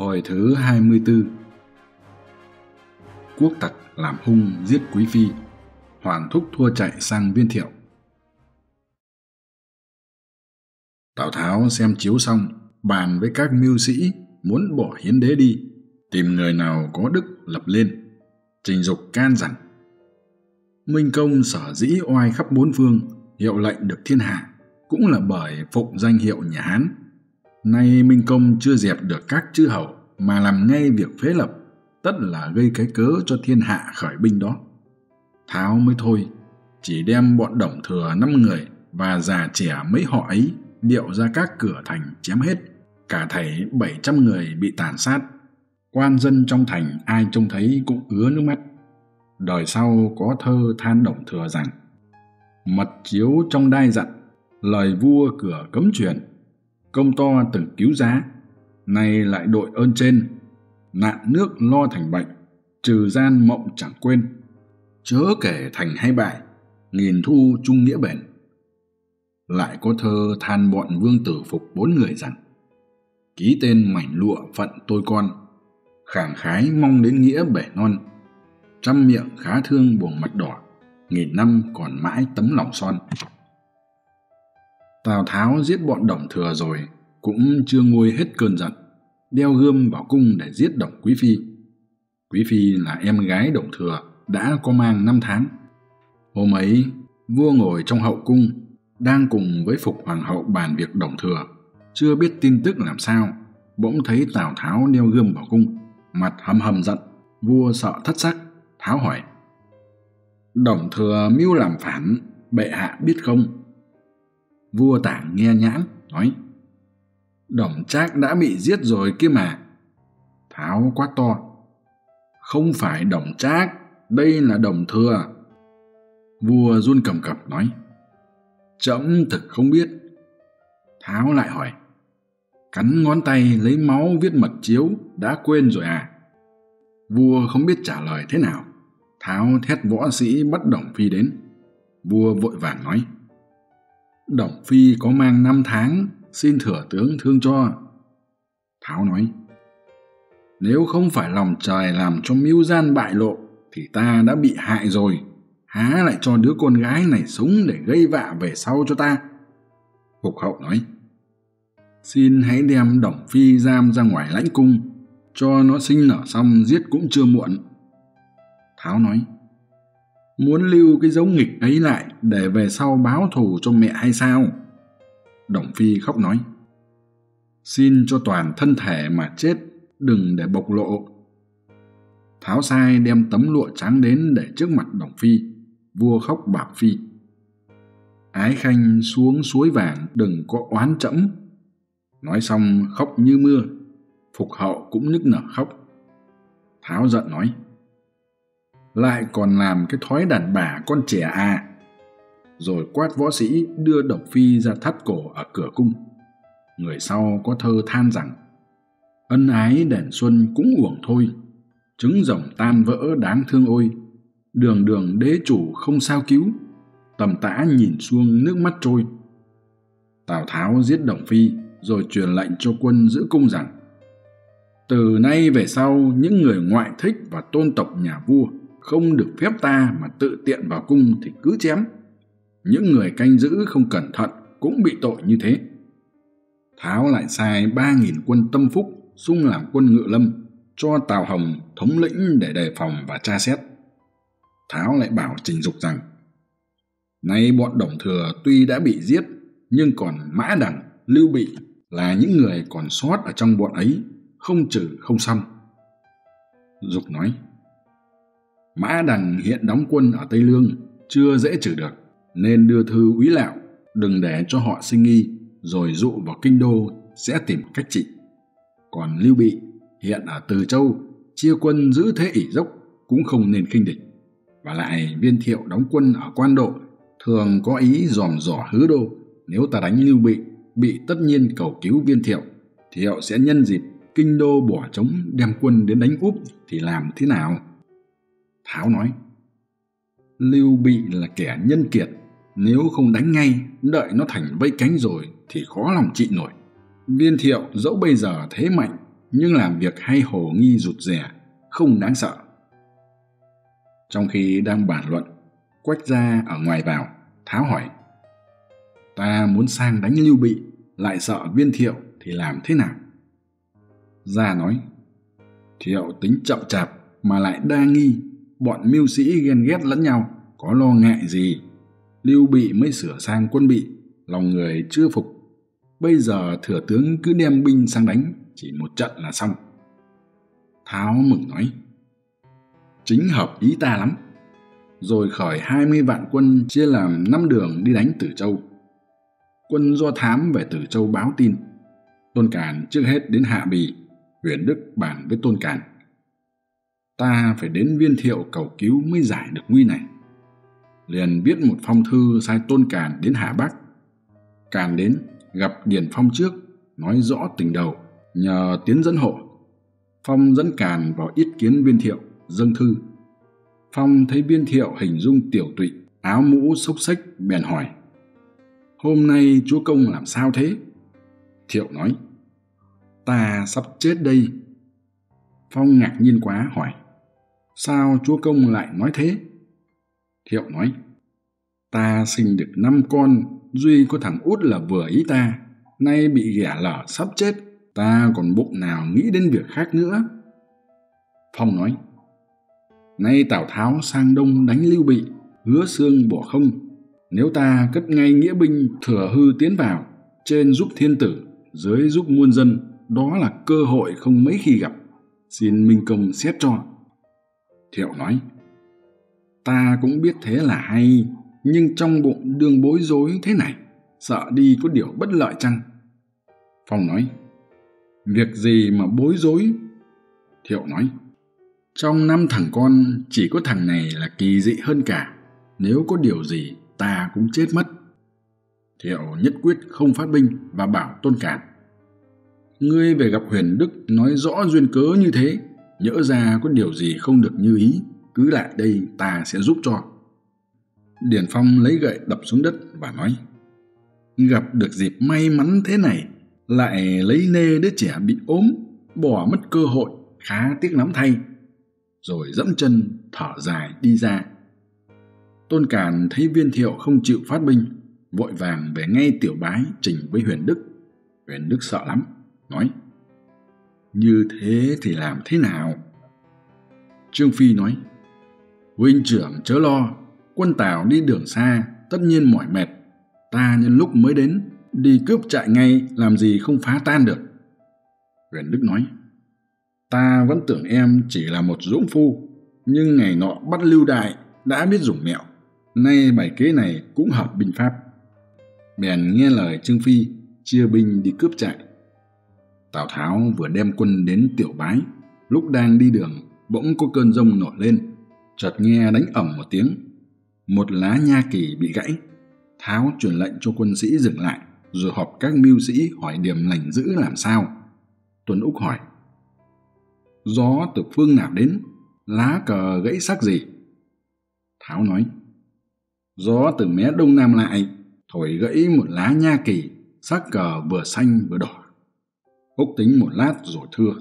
Hồi thứ 24 Quốc tặc làm hung giết quý phi Hoàng thúc thua chạy sang viên thiệu Tào Tháo xem chiếu xong, Bàn với các mưu sĩ Muốn bỏ hiến đế đi, Tìm người nào có đức lập lên Trình dục can rằng. Minh công sở dĩ oai khắp bốn phương Hiệu lệnh được thiên hạ Cũng là bởi phụng danh hiệu nhà Hán Nay Minh Công chưa dẹp được các chư hầu mà làm ngay việc phế lập, tất là gây cái cớ cho thiên hạ khởi binh đó. Tháo mới thôi, chỉ đem bọn đồng thừa năm người và già trẻ mấy họ ấy điệu ra các cửa thành chém hết. Cả thảy bảy trăm người bị tàn sát. Quan dân trong thành ai trông thấy cũng ứa nước mắt. Đời sau có thơ than động thừa rằng Mật chiếu trong đai dặn, lời vua cửa cấm truyền, công to từng cứu giá, nay lại đội ơn trên, nạn nước lo thành bệnh, trừ gian mộng chẳng quên. Chớ kể thành hay bại, nghìn thu trung nghĩa bền. Lại có thơ than bọn vương tử phục bốn người rằng, ký tên mảnh lụa phận tôi con, khảng khái mong đến nghĩa bể non, trăm miệng khá thương buồn mặt đỏ, nghìn năm còn mãi tấm lòng son. Tào Tháo giết bọn đồng thừa rồi, cũng chưa nguôi hết cơn giận đeo gươm vào cung để giết đồng quý phi. Quý phi là em gái đồng thừa đã có mang năm tháng. Hôm ấy vua ngồi trong hậu cung đang cùng với phục hoàng hậu bàn việc đồng thừa chưa biết tin tức làm sao bỗng thấy tào tháo đeo gươm vào cung mặt hầm hầm giận vua sợ thất sắc tháo hỏi đồng thừa mưu làm phản bệ hạ biết không vua tảng nghe nhãn nói Đồng trác đã bị giết rồi kia mà. Tháo quá to. Không phải đồng trác, đây là đồng thừa. Vua run cầm cập nói. Trẫm thực không biết. Tháo lại hỏi. Cắn ngón tay lấy máu viết mật chiếu, đã quên rồi à? Vua không biết trả lời thế nào. Tháo thét võ sĩ bắt Đồng Phi đến. Vua vội vàng nói. Đồng Phi có mang năm tháng xin thừa tướng thương cho. Tháo nói, nếu không phải lòng trời làm cho mưu gian bại lộ, thì ta đã bị hại rồi, há lại cho đứa con gái này sống để gây vạ về sau cho ta. Phục hậu nói, xin hãy đem đồng phi giam ra ngoài lãnh cung, cho nó sinh nở xong giết cũng chưa muộn. Tháo nói, muốn lưu cái dấu nghịch ấy lại để về sau báo thù cho mẹ hay sao? Đồng Phi khóc nói. Xin cho toàn thân thể mà chết, đừng để bộc lộ. Tháo sai đem tấm lụa trắng đến để trước mặt Đồng Phi, vua khóc bảo Phi. Ái khanh xuống suối vàng đừng có oán chẫm. Nói xong khóc như mưa, phục hậu cũng nức nở khóc. Tháo giận nói. Lại còn làm cái thói đàn bà con trẻ à. Rồi quát võ sĩ đưa độc phi ra thắt cổ ở cửa cung. Người sau có thơ than rằng, ân ái đèn xuân cũng uổng thôi, trứng rồng tan vỡ đáng thương ôi. Đường đường đế chủ không sao cứu, tầm tã nhìn xuông nước mắt trôi. Tào tháo giết đồng phi rồi truyền lệnh cho quân giữ cung rằng, từ nay về sau, những người ngoại thích và tôn tộc nhà vua không được phép ta mà tự tiện vào cung thì cứ chém. Những người canh giữ không cẩn thận cũng bị tội như thế. Tháo lại sai ba nghìn quân tâm phúc, xung làm quân ngự lâm, cho tào hồng thống lĩnh để đề phòng và tra xét. Tháo lại bảo trình dục rằng, nay bọn đồng thừa tuy đã bị giết, nhưng còn mã đằng lưu bị là những người còn sót ở trong bọn ấy, không trừ không xong dục nói mã đằng hiện đóng quân ở tây lương, chưa dễ trừ được. Nên đưa thư úy lạo, đừng để cho họ sinh nghi, rồi dụ vào kinh đô sẽ tìm cách trị. Còn lưu bị, hiện ở từ châu, chia quân giữ thế ỷ dốc, cũng không nên khinh địch. Và lại viên thiệu đóng quân ở quan độ, thường có ý dòm dò hứa đô. Nếu ta đánh lưu bị bị tất nhiên cầu cứu viên thiệu thiệu sẽ nhân dịp kinh đô bỏ trống đem quân đến đánh úp thì làm thế nào? Tháo nói Lưu Bị là kẻ nhân kiệt, nếu không đánh ngay, đợi nó thành vây cánh rồi thì khó lòng trị nổi. Viên thiệu dẫu bây giờ thế mạnh, nhưng làm việc hay hồ nghi rụt rè, không đáng sợ. Trong khi đang bàn luận, quách ra ở ngoài vào, tháo hỏi. Ta muốn sang đánh Lưu Bị, lại sợ viên thiệu thì làm thế nào? Gia nói, thiệu tính chậm chạp mà lại đa nghi, bọn mưu sĩ ghen ghét lẫn nhau, có lo ngại gì. Lưu Bị mới sửa sang quân bị, lòng người chưa phục. Bây giờ thừa tướng cứ đem binh sang đánh, chỉ một trận là xong. Tháo mừng nói, chính hợp ý ta lắm. Rồi khởi hai mươi vạn quân chia làm năm đường đi đánh Tử Châu. Quân do thám về Tử Châu báo tin. Tôn Càn trước hết đến Hạ Bì, huyền Đức bàn với Tôn Càn. Ta phải đến viên thiệu cầu cứu mới giải được nguy này. Liền viết một phong thư sai Tôn Càn đến hà Bắc. Càn đến, gặp Điền Phong trước, nói rõ tình đầu, nhờ tiến dẫn hộ. Phong dẫn Càn vào yết kiến viên thiệu, dâng thư. Phong thấy viên thiệu hình dung tiểu tụy, áo mũ xốc xếch bèn hỏi. Hôm nay chúa công làm sao thế? Thiệu nói. Ta sắp chết đây. Phong ngạc nhiên quá hỏi. Sao chúa công lại nói thế? Thiệu nói. Ta sinh được năm con, duy có thằng út là vừa ý ta. Nay bị ghẻ lở sắp chết, ta còn bụng nào nghĩ đến việc khác nữa. Phong nói. Nay Tào Tháo sang đông đánh Lưu Bị, hứa xương bỏ không. Nếu ta cất ngay nghĩa binh thừa hư tiến vào, trên giúp thiên tử, dưới giúp muôn dân, đó là cơ hội không mấy khi gặp. Xin Minh Công xét cho. Thiệu nói, ta cũng biết thế là hay, nhưng trong bụng đương bối rối thế này, sợ đi có điều bất lợi chăng? Phong nói, việc gì mà bối rối? Thiệu nói, trong năm thằng con chỉ có thằng này là kỳ dị hơn cả, nếu có điều gì ta cũng chết mất. Thiệu nhất quyết không phát binh và bảo tôn cản. Ngươi về gặp huyền đức nói rõ duyên cớ như thế, nhỡ ra có điều gì không được như ý, cứ lại đây ta sẽ giúp cho. Điền Phong lấy gậy đập xuống đất và nói, gặp được dịp may mắn thế này, lại lấy nê đứa trẻ bị ốm, bỏ mất cơ hội, khá tiếc lắm thay. Rồi dẫm chân, thở dài đi ra. Tôn Càn thấy viên thiệu không chịu phát binh, vội vàng về ngay tiểu bái trình với huyền Đức. Huyền Đức sợ lắm, nói, như thế thì làm thế nào? Trương Phi nói, Huynh trưởng chớ lo, quân Tào đi đường xa, tất nhiên mỏi mệt. Ta nhân lúc mới đến, đi cướp trại ngay, làm gì không phá tan được. Huyền Đức nói, ta vẫn tưởng em chỉ là một dũng phu, nhưng ngày nọ bắt lưu đại đã biết dùng mẹo. Nay bài kế này cũng hợp binh pháp. Bèn nghe lời Trương Phi, chia binh đi cướp trại. Tào Tháo vừa đem quân đến tiểu bái, lúc đang đi đường, bỗng có cơn rông nổi lên, chợt nghe đánh ẩm một tiếng. Một lá nha kỳ bị gãy, Tháo truyền lệnh cho quân sĩ dừng lại, rồi họp các mưu sĩ hỏi điểm lành giữ làm sao. Tuấn Úc hỏi, gió từ phương nào đến, lá cờ gãy sắc gì? Tháo nói, gió từ mé đông nam lại, thổi gãy một lá nha kỳ, sắc cờ vừa xanh vừa đỏ. Úc tính một lát rồi thưa.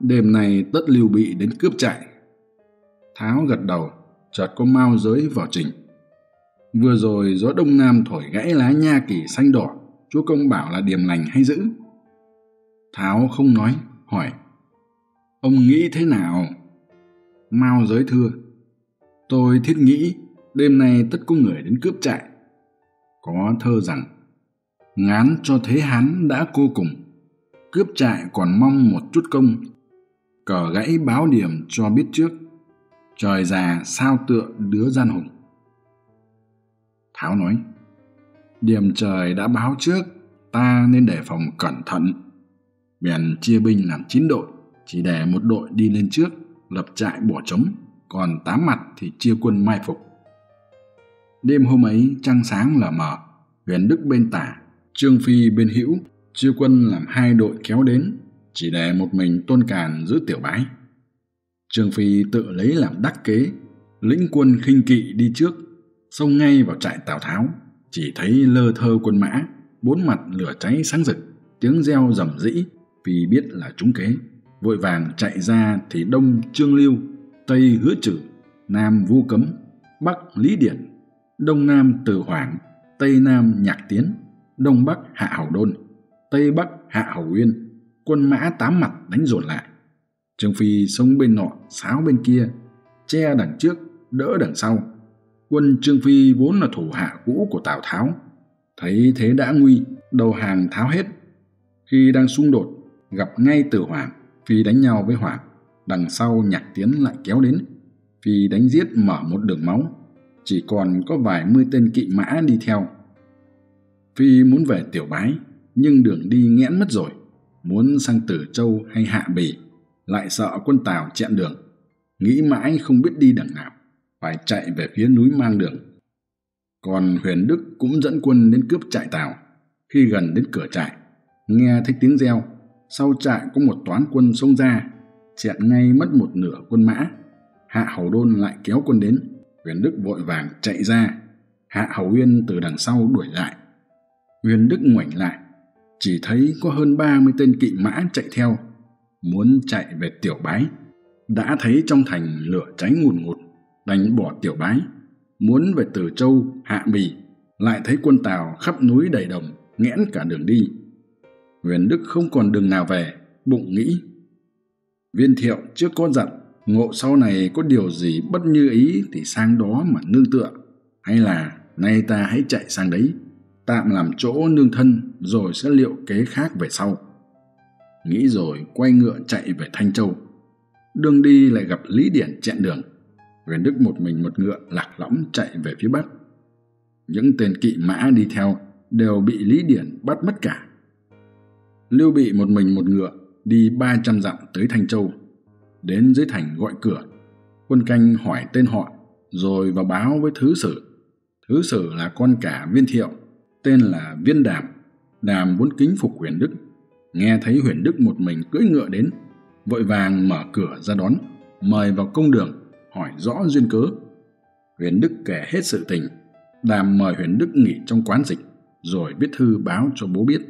Đêm nay tất lưu bị đến cướp trại. Tháo gật đầu, chợt có mau giới vào trình. Vừa rồi gió đông nam thổi gãy lá nha kỳ xanh đỏ, chúa công bảo là điểm lành hay dữ. Tháo không nói, hỏi. Ông nghĩ thế nào? Mao giới thưa. Tôi thiết nghĩ đêm nay tất có người đến cướp trại. Có thơ rằng, ngán cho thế hán đã cô cùng, cướp trại còn mong một chút công, cờ gãy báo điểm cho biết trước, trời già sao tựa đứa gian hùng. Tháo nói, điểm trời đã báo trước, ta nên đề phòng cẩn thận. Bèn chia binh làm chín đội, chỉ để một đội đi lên trước, lập trại bỏ trống, còn tám mặt thì chia quân mai phục. Đêm hôm ấy trăng sáng là mờ, huyền đức bên tả, trương phi bên hữu, chia quân làm hai đội kéo đến, chỉ để một mình tôn càn giữ tiểu bái. Trương Phi tự lấy làm đắc kế, lĩnh quân khinh kỵ đi trước xông ngay vào trại tào tháo chỉ thấy lơ thơ quân mã bốn mặt lửa cháy sáng rực tiếng reo rầm rĩ vì biết là trúng kế vội vàng chạy ra thì đông trương lưu tây hứa trừ nam vu cấm bắc lý điển đông nam từ hoàng tây nam nhạc tiến đông bắc hạ hầu đôn tây bắc hạ hầu uyên, quân mã tám mặt đánh dồn lại. Trương phi sông bên nọ sáo bên kia, che đằng trước, đỡ đằng sau. Quân trương phi vốn là thủ hạ cũ của tào tháo, thấy thế đã nguy, đầu hàng tháo hết. Khi đang xung đột, gặp ngay từ hoàng, phi đánh nhau với hoàng, đằng sau nhạc tiến lại kéo đến. Phi đánh giết mở một đường máu, chỉ còn có vài mươi tên kỵ mã đi theo. Phi muốn về tiểu bái nhưng đường đi nghẽn mất rồi. Muốn sang tử châu hay hạ bì lại sợ quân tào chẹn đường. Nghĩ mãi không biết đi đằng nào, phải chạy về phía núi mang đường. Còn huyền đức cũng dẫn quân đến cướp trại tào. Khi gần đến cửa trại, nghe thấy tiếng reo, sau trại có một toán quân xông ra, chẹn ngay mất một nửa quân mã. Hạ hầu đôn lại kéo quân đến. Huyền đức vội vàng chạy ra. Hạ hầu uyên từ đằng sau đuổi lại. Huyền đức ngoảnh lại chỉ thấy có hơn ba mươi tên kỵ mã chạy theo, muốn chạy về tiểu bái. Đã thấy trong thành lửa cháy ngùn ngụt, đành bỏ tiểu bái, muốn về từ châu, hạ bì. Lại thấy quân tàu khắp núi đầy đồng, nghẽn cả đường đi. Huyền đức không còn đường nào về, bụng nghĩ. Viên thiệu trước có dặn ngộ sau này có điều gì bất như ý thì sang đó mà nương tựa. Hay là nay ta hãy chạy sang đấy tạm làm chỗ nương thân rồi sẽ liệu kế khác về sau. Nghĩ rồi quay ngựa chạy về thanh châu. Đường đi lại gặp lý điển chẹn đường. Huyền đức một mình một ngựa lạc lõng chạy về phía bắc. Những tên kỵ mã đi theo đều bị lý điển bắt mất cả. Lưu bị một mình một ngựa đi ba trăm dặm tới thanh châu, đến dưới thành gọi cửa. Quân canh hỏi tên họ, rồi vào báo với thứ sử. Thứ sử là con cả viên thiệu tên là viên đàm đàm muốn kính phục huyền đức. Nghe thấy huyền đức một mình cưỡi ngựa đến, vội vàng mở cửa ra đón, mời vào công đường, hỏi rõ duyên cớ. Huyền đức kể hết sự tình, đàm mời huyền đức nghỉ trong quán dịch, rồi viết thư báo cho bố biết.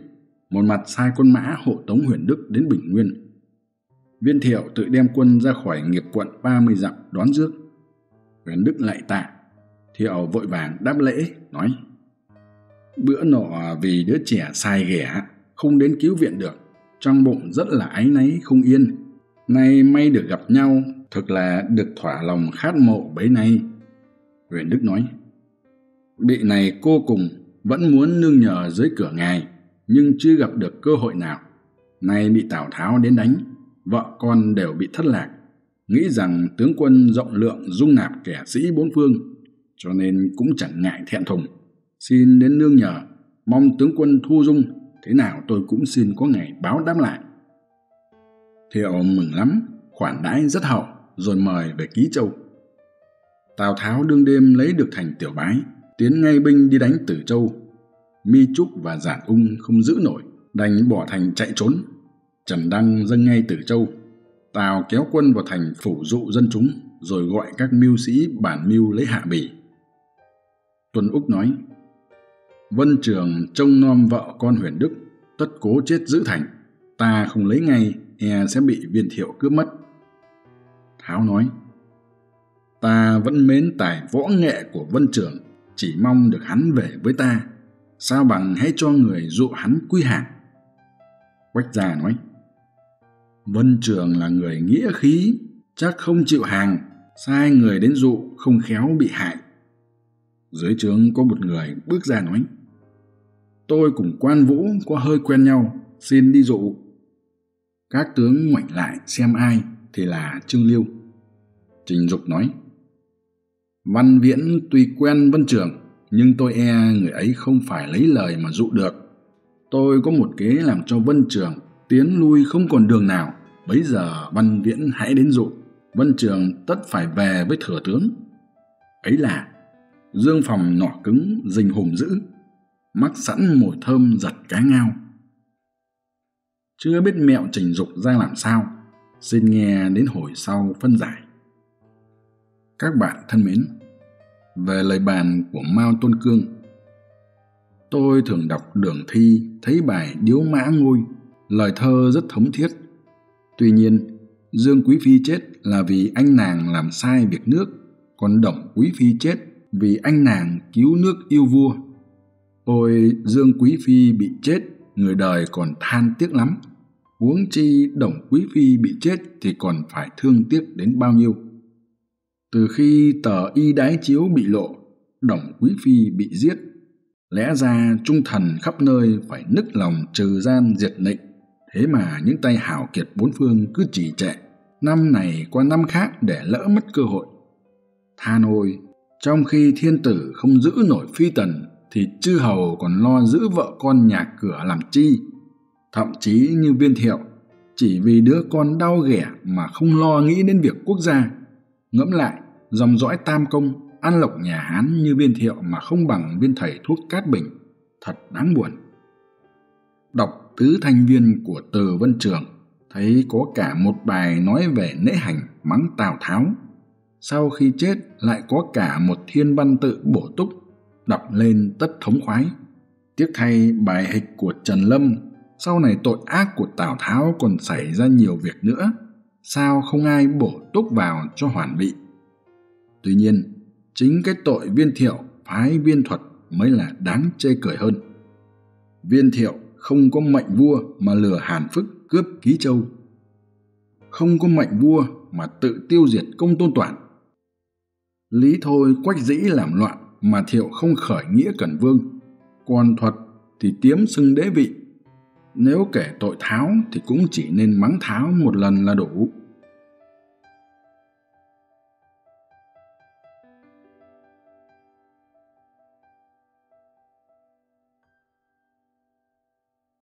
Một mặt sai quân mã hộ tống huyền đức đến bình nguyên. Viên thiệu tự đem quân ra khỏi nghiệp quận ba mươi dặm đón rước. Huyền đức lại tạ, thiệu vội vàng đáp lễ, nói bữa nọ vì đứa trẻ sai ghẻ, không đến cứu viện được. Trong bụng rất là áy náy, không yên. Nay may được gặp nhau thực là được thỏa lòng khát mộ bấy nay. Huyền đức nói bị này cô cùng vẫn muốn nương nhờ dưới cửa ngài, nhưng chưa gặp được cơ hội nào. Nay bị tào tháo đến đánh, vợ con đều bị thất lạc. Nghĩ rằng tướng quân rộng lượng dung nạp kẻ sĩ bốn phương, cho nên cũng chẳng ngại thẹn thùng xin đến nương nhờ. Mong tướng quân thu dung. Thế nào tôi cũng xin có ngày báo đáp lại. Thiệu mừng lắm. Khoản đãi rất hậu. Rồi mời về ký châu. Tào tháo đương đêm lấy được thành tiểu bái, tiến ngay binh đi đánh tử châu. Mi trúc và giản ung không giữ nổi, đành bỏ thành chạy trốn. Trần đăng dâng ngay tử châu. Tào kéo quân vào thành phủ dụ dân chúng, rồi gọi các mưu sĩ bản mưu lấy hạ bỉ. Tuân úc nói vân trường trông nom vợ con huyền đức, tất cố chết giữ thành. Ta không lấy ngay e sẽ bị viên thiệu cướp mất. Tháo nói, ta vẫn mến tài võ nghệ của vân trường, chỉ mong được hắn về với ta. Sao bằng hãy cho người dụ hắn quy hàng? Quách gia nói, vân trường là người nghĩa khí, chắc không chịu hàng. Sai người đến dụ không khéo bị hại. Dưới trướng có một người bước ra nói tôi cùng quan vũ có hơi quen nhau, xin đi dụ. Các tướng ngoảnh lại xem ai thì là trương liêu. Trình dục nói, văn viễn tuy quen vân trường, nhưng tôi e người ấy không phải lấy lời mà dụ được. Tôi có một kế làm cho vân trường tiến lui không còn đường nào. Bấy giờ văn viễn hãy đến dụ. Vân trường tất phải về với thừa tướng. Ấy là dương phòng nỏ cứng dình hùng dữ mắc sẵn mùi thơm giật cá ngao chưa biết mẹo trình dục ra làm sao xin nghe đến hồi sau phân giải các bạn thân mến, về lời bàn của Mao Tôn Cương. Tôi thường đọc đường thi thấy bài Điếu Mã Ngôi, lời thơ rất thống thiết. Tuy nhiên, Dương Quý Phi chết là vì anh nàng làm sai việc nước, còn Đồng Quý Phi chết vì anh nàng cứu nước yêu vua. Ôi Dương Quý Phi bị chết, người đời còn than tiếc lắm. Huống chi Đồng Quý Phi bị chết thì còn phải thương tiếc đến bao nhiêu. Từ khi tờ y đái chiếu bị lộ, Đồng Quý Phi bị giết. Lẽ ra trung thần khắp nơi phải nức lòng trừ gian diệt nịnh. Thế mà những tay hảo kiệt bốn phương cứ trì trệ, năm này qua năm khác để lỡ mất cơ hội. Than ôi, trong khi thiên tử không giữ nổi phi tần thì chư hầu còn lo giữ vợ con nhà cửa làm chi. Thậm chí như viên thiệu, chỉ vì đứa con đau ghẻ mà không lo nghĩ đến việc quốc gia. Ngẫm lại, dòng dõi tam công, ăn lộc nhà Hán như viên thiệu mà không bằng viên thầy thuốc cát bình, thật đáng buồn. Đọc tứ thanh viên của Từ Vân Trường, thấy có cả một bài nói về nễ hành mắng Tào Tháo. Sau khi chết lại có cả một thiên văn tự bổ túc, đọc lên tất thống khoái. Tiếc thay bài hịch của Trần Lâm, sau này tội ác của Tào Tháo còn xảy ra nhiều việc nữa, sao không ai bổ túc vào cho hoàn bị. Tuy nhiên, chính cái tội viên thiệu phái viên thuật mới là đáng chê cười hơn. Viên thiệu không có mệnh vua mà lừa hàn phức cướp ký châu. Không có mệnh vua mà tự tiêu diệt công tôn toản. Lý thôi quách dĩ làm loạn mà thiệu không khởi nghĩa cẩn vương. Còn thuật thì tiếm xưng đế vị. Nếu kể tội tháo thì cũng chỉ nên mắng tháo một lần là đủ.